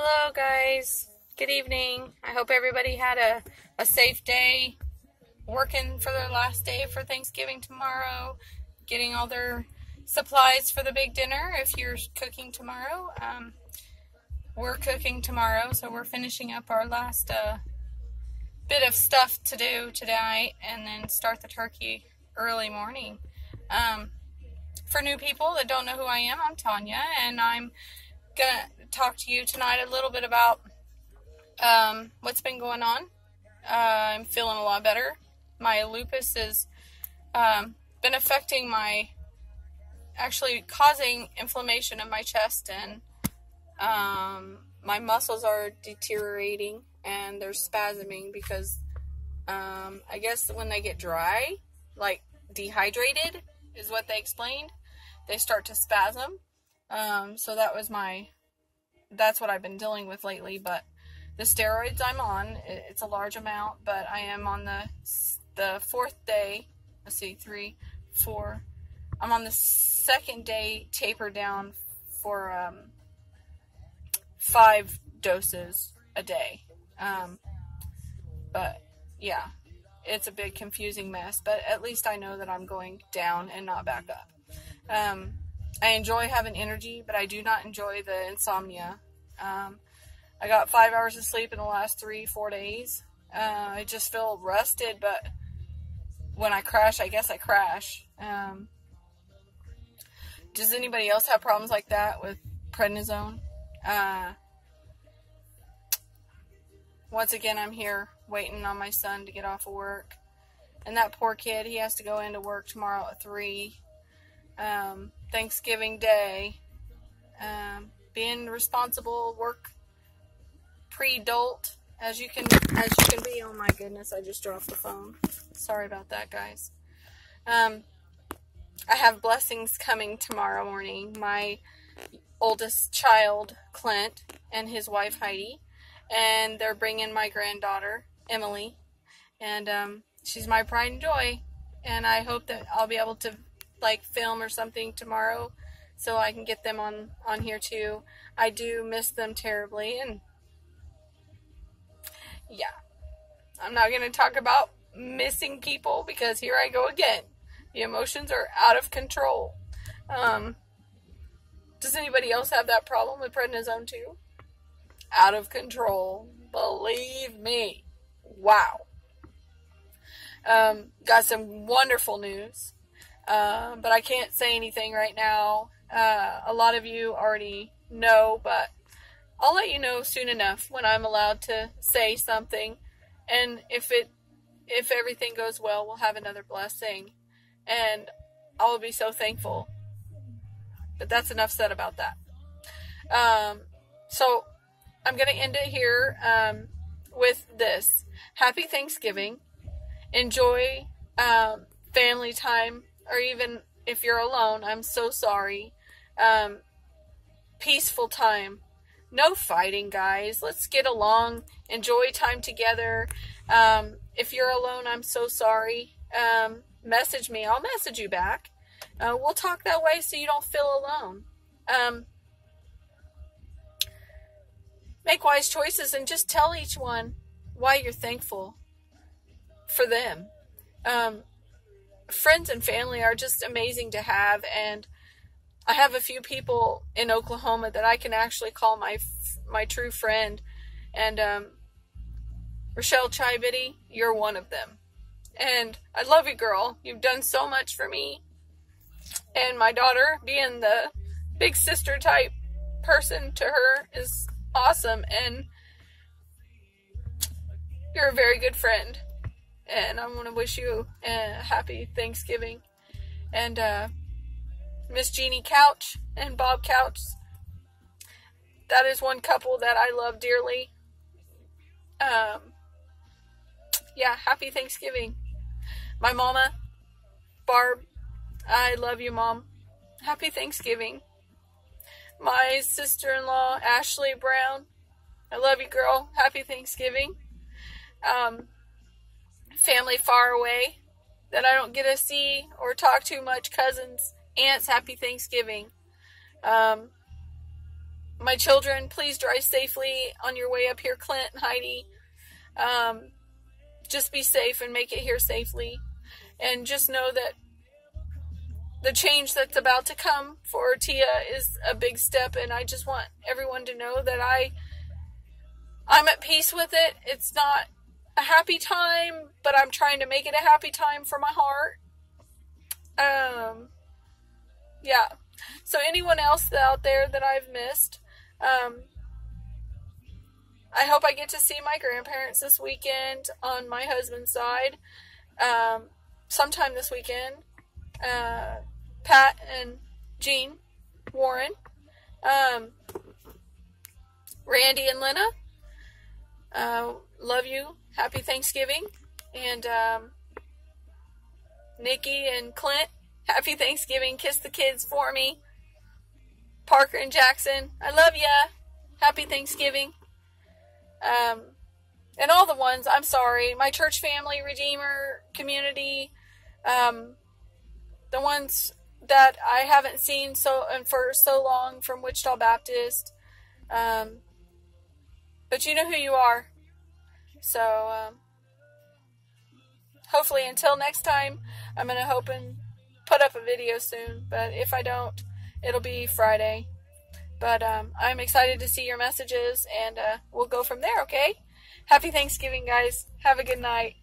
Hello, guys. Good evening. I hope everybody had a, a safe day working for their last day for Thanksgiving tomorrow, getting all their supplies for the big dinner if you're cooking tomorrow. Um, we're cooking tomorrow, so we're finishing up our last uh, bit of stuff to do tonight and then start the turkey early morning. Um, for new people that don't know who I am, I'm Tanya, and I'm gonna talk to you tonight a little bit about um, what's been going on. Uh, I'm feeling a lot better. My lupus has um, been affecting my, actually causing inflammation in my chest, and um, my muscles are deteriorating and they're spasming because um, I guess when they get dry, like dehydrated, is what they explained, they start to spasm. Um, so that was my that's what I've been dealing with lately. But the steroids I'm on, it's a large amount, but I am on the the fourth day. Let's see, three, four. I'm on the second day taper down for um, five doses a day. Um, but yeah, it's a big confusing mess. But at least I know that I'm going down and not back up. Um, I enjoy having energy, but I do not enjoy the insomnia. Um, I got five hours of sleep in the last three, four days. Uh, I just feel rested, but when I crash, I guess I crash. Um, does anybody else have problems like that with prednisone? Uh, once again, I'm here waiting on my son to get off of work. And that poor kid, he has to go into work tomorrow at 3 um, Thanksgiving Day, um, being responsible, work pre-adult as you can as you can be. Oh my goodness, I just dropped the phone. Sorry about that, guys. Um, I have blessings coming tomorrow morning. My oldest child, Clint, and his wife Heidi, and they're bringing my granddaughter Emily, and um, she's my pride and joy. And I hope that I'll be able to like film or something tomorrow so I can get them on on here too. I do miss them terribly and yeah. I'm not going to talk about missing people because here I go again. The emotions are out of control. Um, does anybody else have that problem with prednisone too? Out of control. Believe me. Wow. Um, got some wonderful news. Uh, but I can't say anything right now. Uh, a lot of you already know, but I'll let you know soon enough when I'm allowed to say something. And if it, if everything goes well, we'll have another blessing, and I will be so thankful. But that's enough said about that. Um, so I'm gonna end it here um, with this: Happy Thanksgiving. Enjoy um, family time or even if you're alone, I'm so sorry. Um, peaceful time. No fighting, guys. Let's get along. Enjoy time together. Um, if you're alone, I'm so sorry. Um, message me. I'll message you back. Uh, we'll talk that way so you don't feel alone. Um, make wise choices and just tell each one why you're thankful for them. Um, friends and family are just amazing to have and I have a few people in Oklahoma that I can actually call my my true friend and um, Rochelle Chibity, you're one of them. And I love you, girl. You've done so much for me. And my daughter, being the big sister type person to her, is awesome. And you're a very good friend and I want to wish you a happy Thanksgiving. And uh, Miss Jeannie Couch and Bob Couch, that is one couple that I love dearly. Um, yeah, happy Thanksgiving. My mama, Barb, I love you, mom. Happy Thanksgiving. My sister in law, Ashley Brown, I love you, girl. Happy Thanksgiving. Um, family far away that I don't get to see or talk to much, cousins, aunts, happy Thanksgiving. Um, my children, please drive safely on your way up here, Clint and Heidi. Um, just be safe and make it here safely. And just know that the change that's about to come for Tia is a big step and I just want everyone to know that I I'm at peace with it. It's not a happy time, but I'm trying to make it a happy time for my heart. Um yeah. So anyone else out there that I've missed, um I hope I get to see my grandparents this weekend on my husband's side. Um sometime this weekend. Uh, Pat and Jean Warren, um, Randy and Lena. Uh, love you. Happy Thanksgiving. And um, Nikki and Clint, happy Thanksgiving. Kiss the kids for me. Parker and Jackson, I love ya. Happy Thanksgiving. Um, and all the ones, I'm sorry. My church family, Redeemer community, um, the ones that I haven't seen so and for so long from Wichita Baptist. Um, but you know who you are. So um, hopefully until next time, I'm gonna hope and put up a video soon. But if I don't, it'll be Friday. But um, I'm excited to see your messages, and uh, we'll go from there. Okay. Happy Thanksgiving, guys. Have a good night.